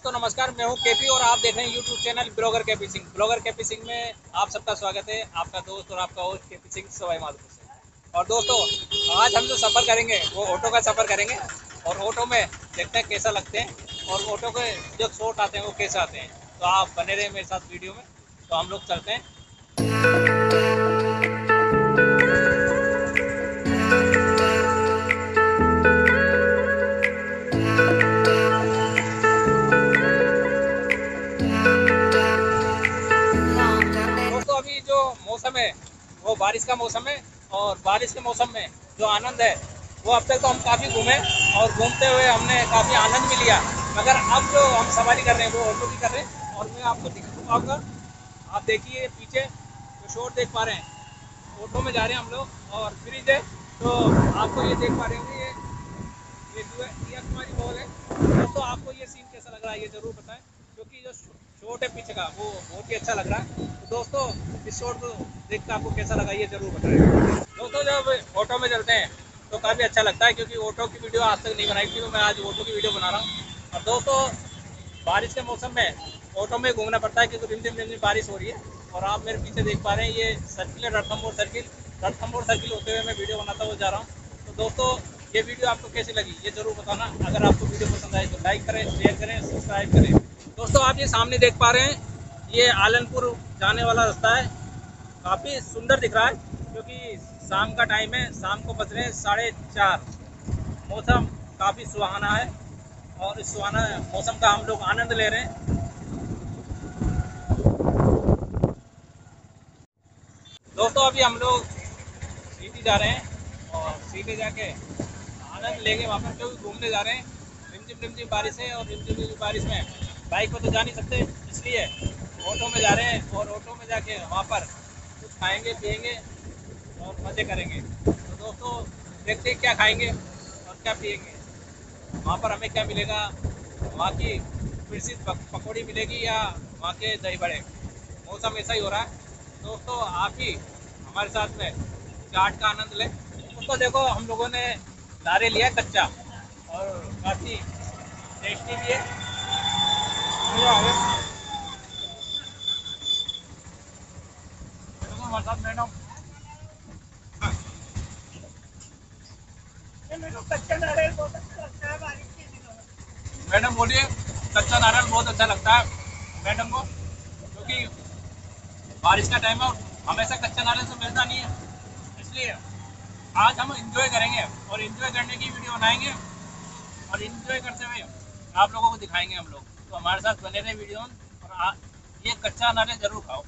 दोस्तों, नमस्कार, मैं हूँ केपी और आप देख रहे हैं YouTube channel blogger KP Singh. Blogger KP Singh में आप सबका स्वागत है, आपका दोस्त और आपका होस्ट केपी सिंह सवाई माधोपुर से। और दोस्तों, आज हम जो सफ़र करेंगे, वो ऑटो का सफ़र करेंगे और ऑटो में देखते हैं कैसा लगते हैं और ऑटो के जो शॉट आते हैं, वो कैसे आते हैं। तो आप बने रहे मेरे साथ वीडियो में। तो हम लोग चलते हैं। मौसम है, वो बारिश का मौसम है और बारिश के मौसम में जो आनंद है, वो अब तक तो हम काफ़ी घूमे और घूमते हुए हमने काफ़ी आनंद भी लिया। मगर अब जो हम सवारी कर रहे हैं, वो ऑटो की कर रहे हैं और मैं आपको दिखा पाऊँगा आप देखिए पीछे, जो शोर देख पा रहे हैं, ऑटो में जा रहे हैं हम लोग और ब्रिज है तो आपको ये देख पा रहे होंगे, ये ये जो है, ये तुम्हारी बॉल है। दोस्तों आपको ये सीन कैसा लग रहा है, ये ज़रूर बताएँ, क्योंकि जो शॉट है पीछे का, वो बहुत ही अच्छा लग रहा है। तो दोस्तों, इस शॉट को देख कर आपको कैसा लगा ये ज़रूर बताएँ। दोस्तों, जब ऑटो में चलते हैं तो काफ़ी अच्छा लगता है, क्योंकि ऑटो की वीडियो आज तक नहीं बनाई थी तो मैं आज ऑटो की वीडियो बना रहा हूँ। और दोस्तों, बारिश के मौसम में ऑटो में घूमना पड़ता है, क्योंकि रिम रिम रिम बारिश हो रही है। और आप मेरे पीछे देख पा रहे हैं, ये सर्किल है रणथम्बोर सर्किल रणथम्बोर सर्किल होते हुए मैं वीडियो बनाता हुआ जा रहा हूँ। तो दोस्तों, ये वीडियो आपको कैसी लगी, ये ज़रूर बताना। अगर आपको वीडियो पसंद आए तो लाइक करें शेयर करें सब्सक्राइब करें। दोस्तों, आप ये सामने देख पा रहे हैं, ये आलनपुर जाने वाला रास्ता है। काफ़ी सुंदर दिख रहा है, क्योंकि शाम का टाइम है, शाम को बज रहे हैं साढ़े चार। मौसम काफ़ी सुहाना है और इस सुहाना मौसम का हम लोग आनंद ले रहे हैं। दोस्तों, अभी हम लोग सीटी जा रहे हैं और सीटी जाके आनंद लेंगे वहाँ पर क्योंकि घूमने जा रहे हैं रिमझिम रिमझिम बारिश है और रिमझिम रिमझिम बारिश में बाइक पर तो जा नहीं सकते, इसलिए ऑटो में जा रहे हैं और ऑटो में जाके वहाँ पर कुछ खाएँगे पिएँगे और मज़े करेंगे। तो दोस्तों, देखते हैं क्या खाएँगे और क्या पिएँगे वहाँ पर हमें क्या मिलेगा? वहाँ की फिर पकौड़ी मिलेगी या वहाँ के दही बड़े? मौसम ऐसा ही हो रहा है। दोस्तों, आप ही हमारे साथ में चाट का आनंद लें। उसको देखो, हम लोगों ने नारे लिया कच्चा और काफ़ी टेस्टी भी है मज़ा आ गया देखो हमारे साथ मैडम कच्चा नारियल बहुत अच्छा लगता है बारिश के मैडम, बोलिए, कच्चा नारियल बहुत अच्छा लगता है मैडम को, क्योंकि बारिश का टाइम है और हमेशा कच्चा नारियल तो मिलता नहीं है। इसलिए आज हम इंजॉय करेंगे और इंजॉय करने की वीडियो बनाएँगे और इंजॉय करते हुए आप लोगों को दिखाएँगे हम लोग। तो हमारे साथ बने रहे वीडियो और ये कच्चा नारियल ज़रूर खाओ।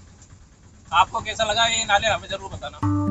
आपको कैसा लगा ये नाले हमें ज़रूर बताना।